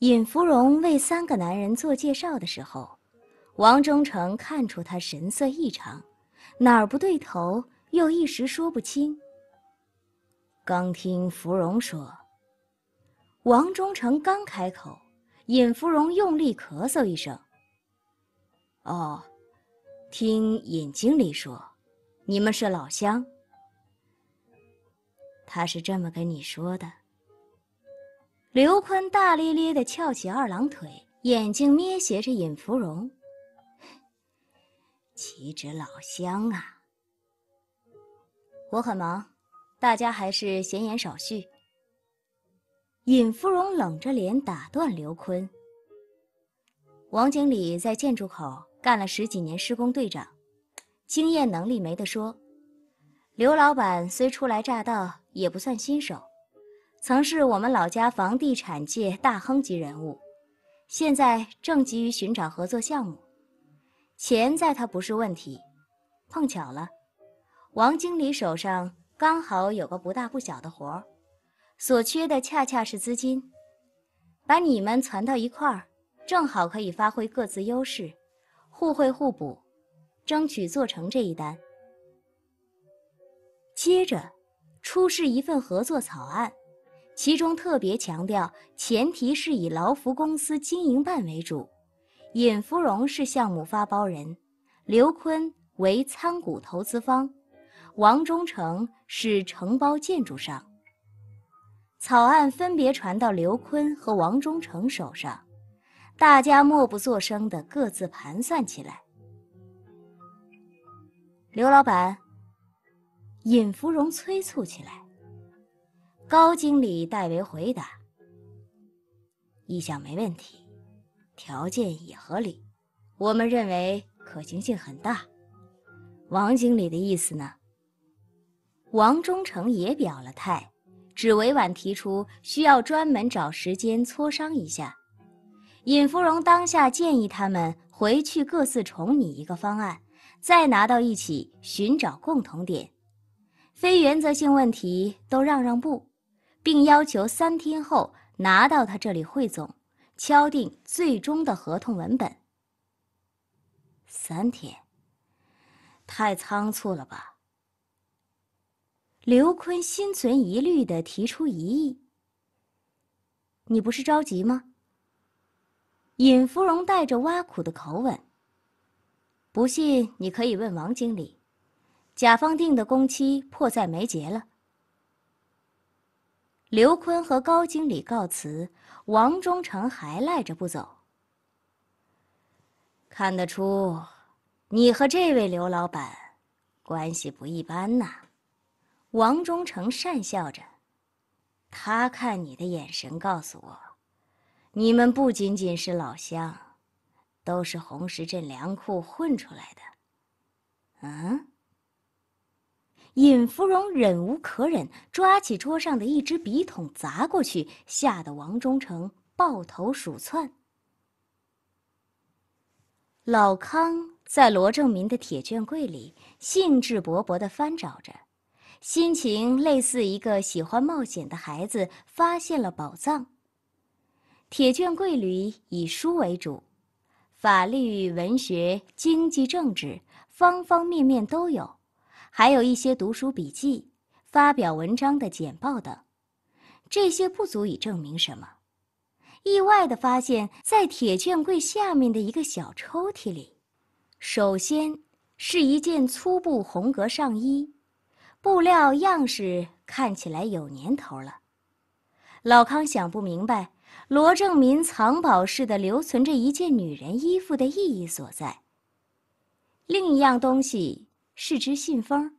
尹芙蓉为三个男人做介绍的时候，王忠诚看出他神色异常，哪儿不对头，又一时说不清。刚听芙蓉说，王忠诚刚开口，尹芙蓉用力咳嗽一声。哦，听尹经理说，你们是老乡。他是这么跟你说的。刘坤大咧咧的翘起二郎腿，眼睛眯斜着尹芙蓉。岂止老乡啊！我很忙，大家还是闲言少叙。尹芙蓉冷着脸打断刘坤。王经理在建筑口干了十几年施工队长，经验能力没得说。刘老板虽初来乍到，也不算新手。曾是我们老家房地产界大亨级人物，现在正急于寻找合作项目，钱在他不是问题。碰巧了，王经理手上刚好有个不大不小的活儿，所缺的恰恰是资金。把你们攒到一块儿，正好可以发挥各自优势，互惠互补，争取做成这一单。接着，出示一份合作草案。其中特别强调，前提是以劳福公司经营办为主，尹芙蓉是项目发包人，刘坤为参股投资方，王忠诚是承包建筑商。草案分别传到刘坤和王忠诚手上，大家默不作声的各自盘算起来。刘老板，尹芙蓉催促起来。高经理代为回答：“意向没问题，条件也合理，我们认为可行性很大。”王经理的意思呢？王忠诚也表了态，只委婉提出需要专门找时间磋商一下。尹芙蓉当下建议他们回去各自重拟一个方案，再拿到一起寻找共同点，非原则性问题都让让步。并要求三天后拿到他这里汇总，敲定最终的合同文本。三天，太仓促了吧？刘坤心存疑虑的提出疑议：“你不是着急吗？”尹芙蓉带着挖苦的口吻：“不信你可以问王经理，甲方定的工期迫在眉睫了。”刘坤和高经理告辞，王忠诚还赖着不走。看得出，你和这位刘老板关系不一般呐。王忠诚讪笑着，他看你的眼神告诉我，你们不仅仅是老乡，都是红石镇粮库混出来的。嗯。尹芙蓉忍无可忍，抓起桌上的一只笔筒砸过去，吓得王忠诚抱头鼠窜。老康在罗正民的铁券柜里兴致勃勃地翻找着，心情类似一个喜欢冒险的孩子发现了宝藏。铁券柜里以书为主，法律、文学、经济、政治，方方面面都有。还有一些读书笔记、发表文章的简报等，这些不足以证明什么。意外的发现，在铁券柜下面的一个小抽屉里，首先是一件粗布红格上衣，布料样式看起来有年头了。老康想不明白，罗正民藏宝似的留存着一件女人衣服的意义所在。另一样东西。是只信封，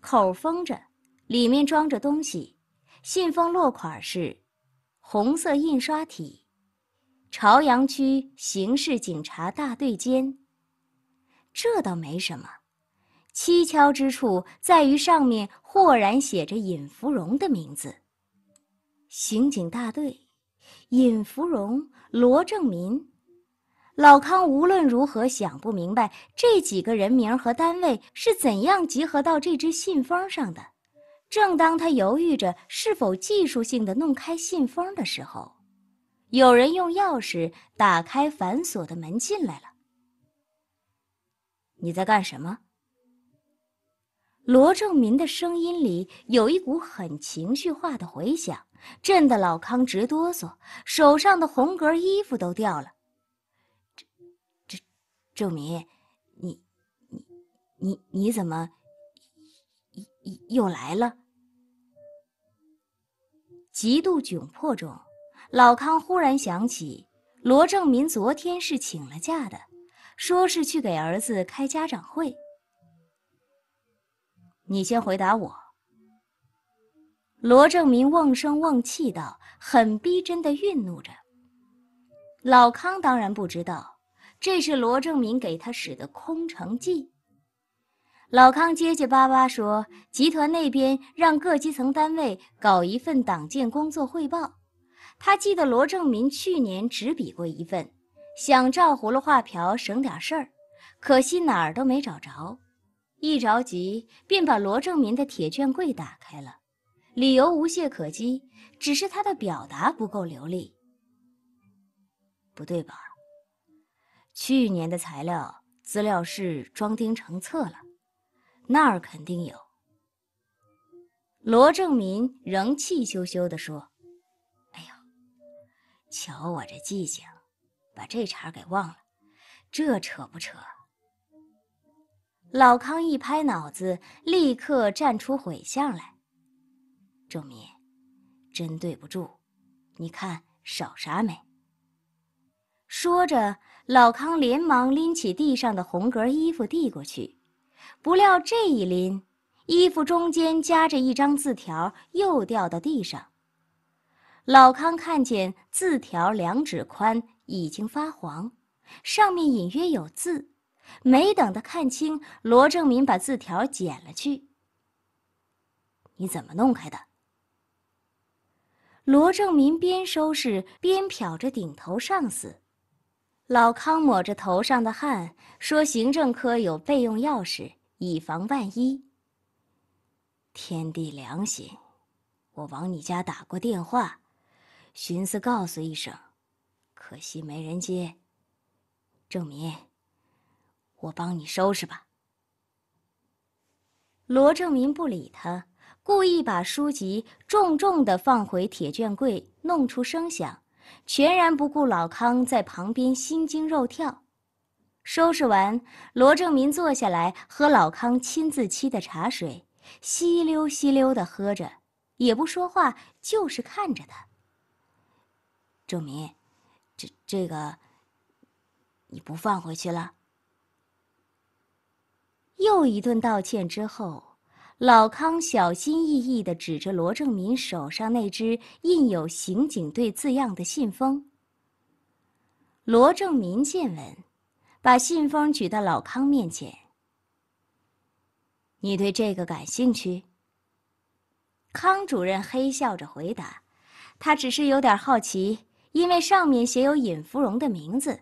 口封着，里面装着东西。信封落款是“红色印刷体，朝阳区刑事警察大队监”。这倒没什么，蹊跷之处在于上面豁然写着尹芙蓉的名字。刑警大队，尹芙蓉，罗正民。老康无论如何想不明白这几个人名和单位是怎样集合到这只信封上的。正当他犹豫着是否技术性的弄开信封的时候，有人用钥匙打开反锁的门进来了。你在干什么？罗正民的声音里有一股很情绪化的回响，震得老康直哆嗦，手上的红格衣服都掉了。郑明，你、你、你、你怎么又来了？极度窘迫中，老康忽然想起，罗正民昨天是请了假的。说是去给儿子开家长会。你先回答我。罗正民瓮声瓮气道，很逼真的愠怒着。老康当然不知道，这是罗正民给他使的空城计。老康结结巴巴说：“集团那边让各基层单位搞一份党建工作汇报，他记得罗正民去年只比过一份。”想照葫芦画瓢省点事儿，可惜哪儿都没找着，一着急便把罗正民的铁券柜打开了，理由无懈可击，只是他的表达不够流利。不对吧？去年的材料资料室装订成册了，那儿肯定有。罗正民仍气羞羞地说：“哎呦，瞧我这记性！”把这茬给忘了，这扯不扯？老康一拍脑子，立刻站出悔相来。正民，真对不住，你看少啥没？说着，老康连忙拎起地上的红格衣服递过去，不料这一拎，衣服中间夹着一张字条，又掉到地上。老康看见字条两指宽。已经发黄，上面隐约有字，没等他看清，罗正民把字条捡了去。你怎么弄开的？罗正民边收拾边瞟着顶头上司，老康抹着头上的汗，说：“行政科有备用钥匙，以防万一。”天地良心，我往你家打过电话，寻思告诉一声。可惜没人接。郑民，我帮你收拾吧。罗正民不理他，故意把书籍重重的放回铁卷柜，弄出声响，全然不顾老康在旁边心惊肉跳。收拾完，罗正民坐下来喝老康亲自沏的茶水，稀溜稀溜的喝着，也不说话，就是看着他。郑民。这这个，你不放回去了？又一顿道歉之后，老康小心翼翼的指着罗正民手上那只印有“刑警队”字样的信封。罗正民见闻，把信封举到老康面前：“你对这个感兴趣？”康主任嘿笑着回答：“他只是有点好奇。”因为上面写有尹芙蓉的名字，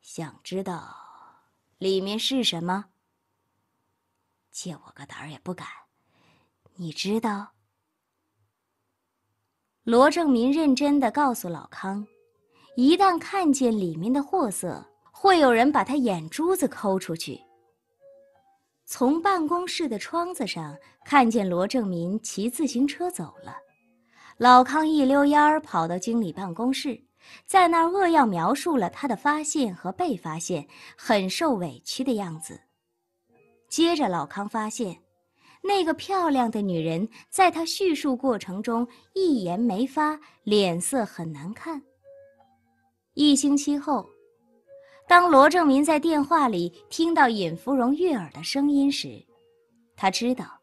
想知道里面是什么？借我个胆儿也不敢。你知道？罗正民认真的告诉老康，一旦看见里面的货色，会有人把他眼珠子抠出去。从办公室的窗子上看见罗正民骑自行车走了。老康一溜烟儿跑到经理办公室，在那儿扼要描述了他的发现和被发现，很受委屈的样子。接着，老康发现，那个漂亮的女人在他叙述过程中一言没发，脸色很难看。一星期后，当罗正民在电话里听到尹芙蓉悦耳的声音时，他知道，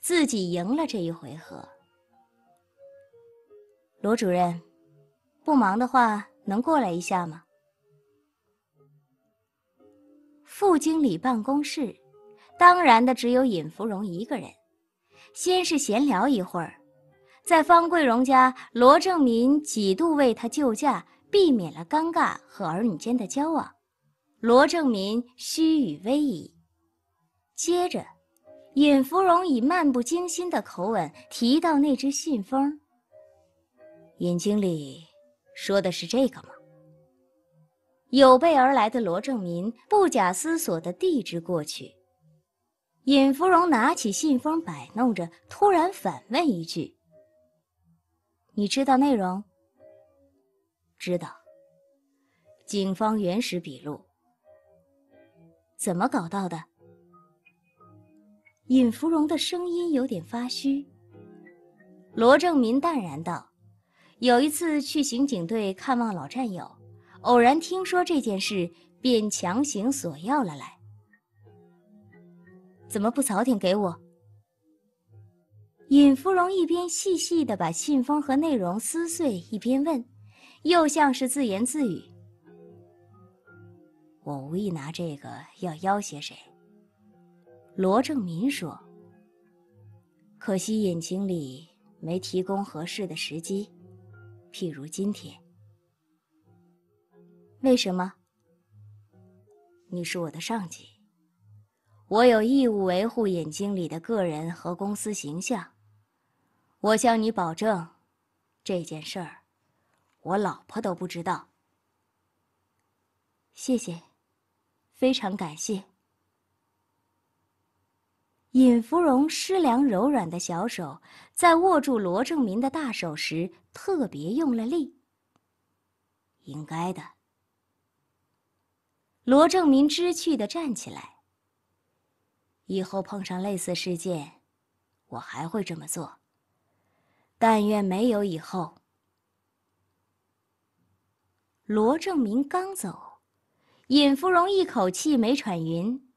自己赢了这一回合。罗主任，不忙的话，能过来一下吗？副经理办公室，当然的只有尹芙蓉一个人。先是闲聊一会儿，在方桂荣家，罗正民几度为她救驾，避免了尴尬和儿女间的交往。罗正民虚与委蛇。接着，尹芙蓉以漫不经心的口吻提到那只信封。尹经理说的是这个吗？有备而来的罗正民不假思索地递之过去。尹芙蓉拿起信封摆弄着，突然反问一句：“你知道内容？”“知道。”警方原始笔录。怎么搞到的？尹芙蓉的声音有点发虚。罗正民淡然道：“有一次去刑警队看望老战友，偶然听说这件事，便强行索要了来。怎么不早点给我？”尹芙蓉一边细细的把信封和内容撕碎，一边问，又像是自言自语：“我无意拿这个要要挟谁。”罗正民说。可惜尹经理没提供合适的时机，譬如今天。为什么？你是我的上级，我有义务维护尹经理的个人和公司形象。我向你保证，这件事儿，我老婆都不知道。谢谢，非常感谢。尹芙蓉湿凉柔软的小手，在握住罗正民的大手时特别用了力。应该的。罗正民知趣的站起来。以后碰上类似事件，我还会这么做。但愿没有以后。罗正明刚走，尹芙蓉一口气没喘匀。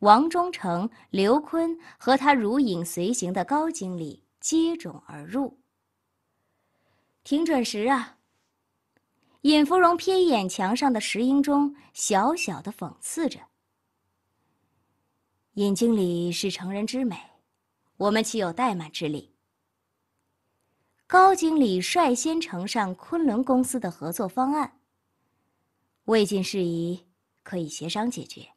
王忠诚、刘坤和他如影随形的高经理接踵而入。挺准时啊！尹芙蓉瞥一眼墙上的石英钟，小小的讽刺着：“尹经理是成人之美，我们岂有怠慢之理？”高经理率先呈上昆仑公司的合作方案，未尽事宜可以协商解决。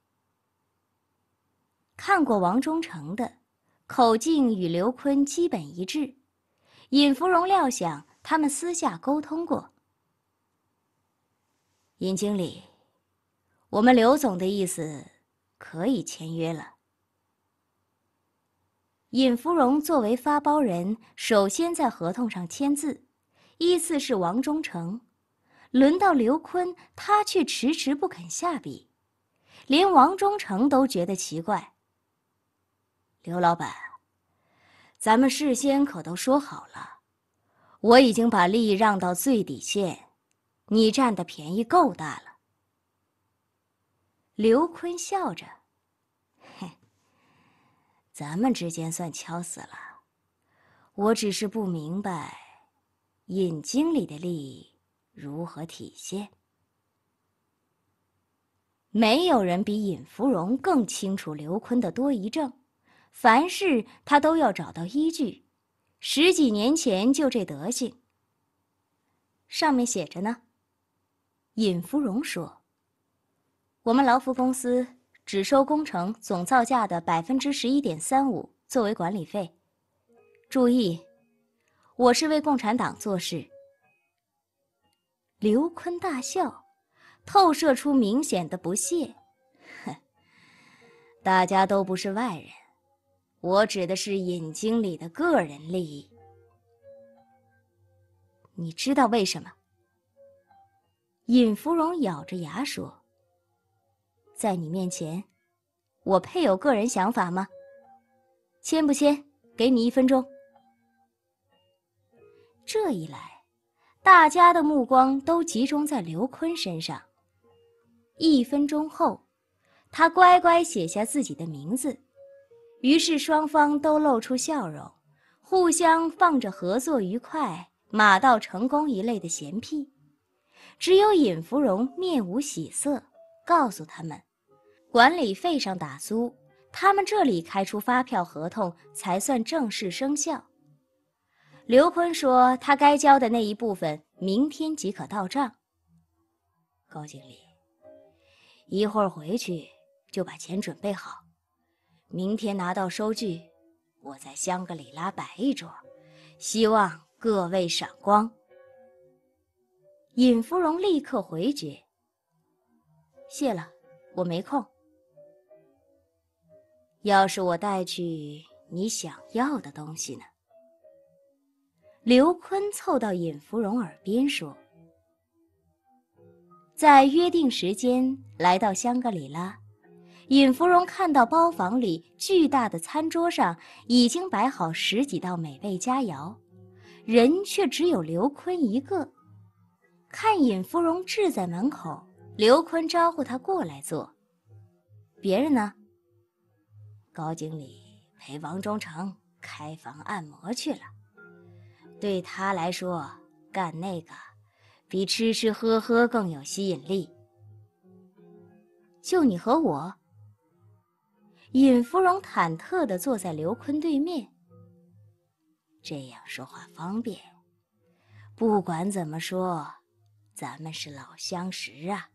看过王忠诚的，口径与刘坤基本一致。尹芙蓉料想他们私下沟通过。尹经理，我们刘总的意思，可以签约了。尹芙蓉作为发包人，首先在合同上签字，依次是王忠诚，轮到刘坤，他却迟迟不肯下笔，连王忠诚都觉得奇怪。刘老板，咱们事先可都说好了，我已经把利益让到最底线，你占的便宜够大了。刘坤笑着，咱们之间算敲死了。我只是不明白，尹经理的利益如何体现。没有人比尹芙蓉更清楚刘坤的多疑症。凡事他都要找到依据，十几年前就这德行。上面写着呢。尹芙蓉说：“我们劳福公司只收工程总造价的百分之十一点三五作为管理费。注意，我是为共产党做事。”刘坤大笑，透射出明显的不屑：“哼，大家都不是外人。”我指的是尹经理的个人利益。你知道为什么？尹芙蓉咬着牙说：“在你面前，我配有个人想法吗？签不签？给你一分钟。”这一来，大家的目光都集中在刘坤身上。一分钟后，他乖乖写下自己的名字。于是双方都露出笑容，互相放着合作愉快、马到成功一类的闲屁。只有尹芙蓉面无喜色，告诉他们，管理费上打租，他们这里开出发票合同才算正式生效。刘坤说，他该交的那一部分明天即可到账。高经理，一会儿回去就把钱准备好。明天拿到收据，我在香格里拉摆一桌，希望各位赏光。尹芙蓉立刻回绝：“谢了，我没空。要是我带去你想要的东西呢？”刘坤凑到尹芙蓉耳边说：“在约定时间来到香格里拉。”尹芙蓉看到包房里巨大的餐桌上已经摆好十几道美味佳肴，人却只有刘坤一个。看尹芙蓉滞在门口，刘坤招呼他过来坐。别人呢？高经理陪王忠诚开房按摩去了。对他来说，干那个比吃吃喝喝更有吸引力。就你和我。尹芙蓉忐忑地坐在刘坤对面，这样说话方便。不管怎么说，咱们是老相识啊。